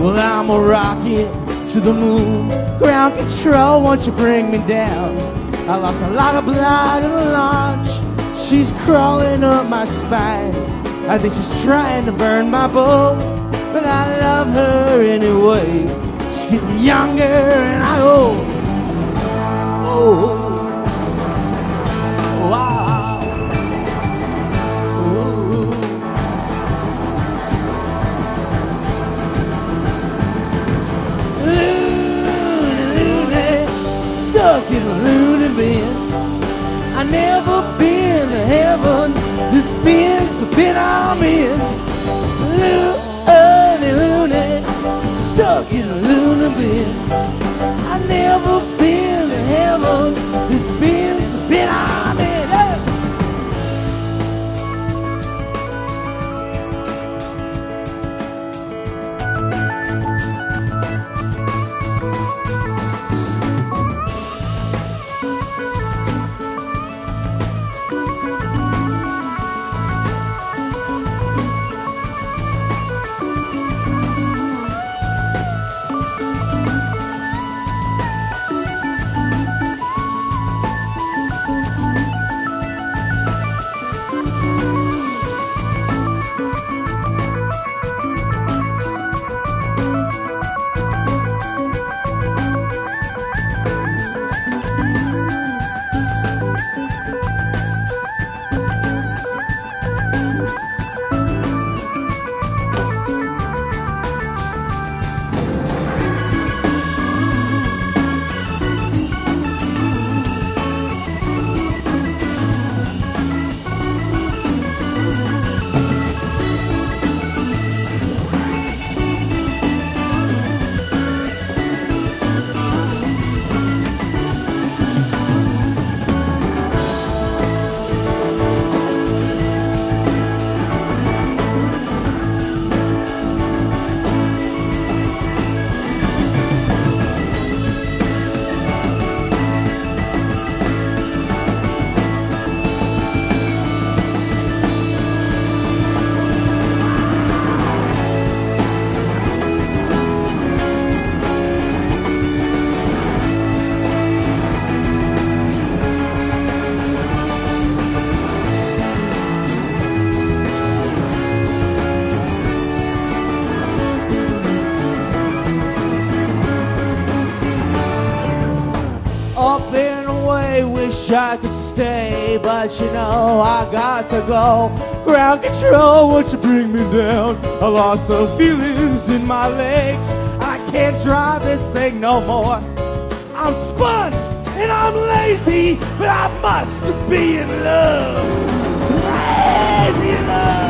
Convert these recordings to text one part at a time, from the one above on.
Well, I'm a rocket to the moon. Ground control, won't you bring me down? I lost a lot of blood in the launch. She's crawling up my spine. I think she's trying to burn my boat, but I love her anyway. She's getting younger and I old. Heaven. This bin's the bin I'm in. Loony, loony, stuck in a loony bin. Wish I could stay, but you know I got to go. Ground control, won't you bring me down? I lost the feelings in my legs. I can't drive this thing no more. I'm spun and I'm lazy, but I must be in love. Crazy in love.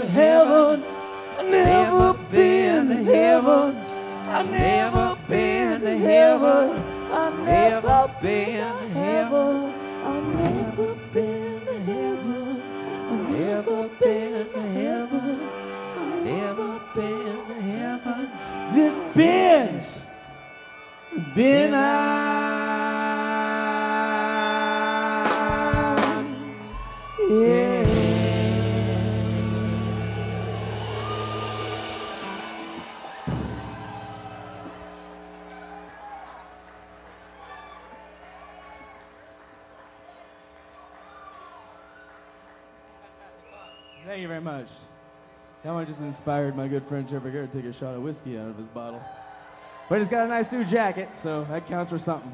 to heaven. I never been to heaven. I never been to heaven. I never been to heaven. I never been to heaven. I never been to heaven. I never been to heaven. This bends been out. Yeah. Thank you very much. That one just inspired my good friend Trevor Garrett to take a shot of whiskey out of his bottle. But he's got a nice new jacket, so that counts for something.